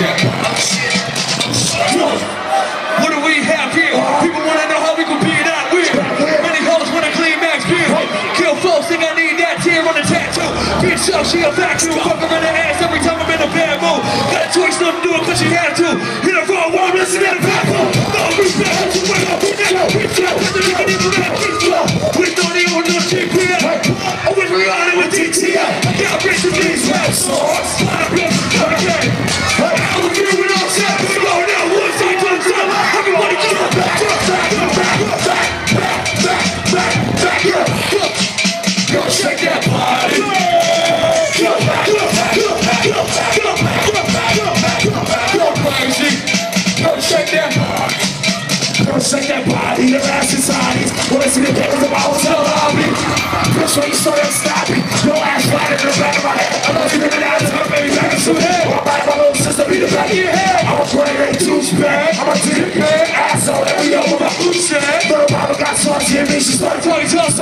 What do we have here? People wanna know how we can be that weird. Many hoes wanna clean max beer. Kill folks, think I need that tear on the tattoo. Bitch up, she a vacuum. Fuck her in the ass every time I'm in a bad mood. Got a choice not to do it cause she had to. Hit a raw one, listen to the back. No respect, to where I'm at. Bitch up, the nigga nigga rap. With no deal with no GPS. I wish we on it with DTF. Shake that body. Your ass hotties. Wanna see the papers of my hotel lobby? Bitch, when you start up, stop me. Your ass right in the back of my head. I'm not even an ass, my baby back in some head. I'm back, my little sister, be the back of your head. I'm a player, douchebag. I'm a dick bag. Asshole, every with my food set. Little mama got saucy and me, she started 20 times.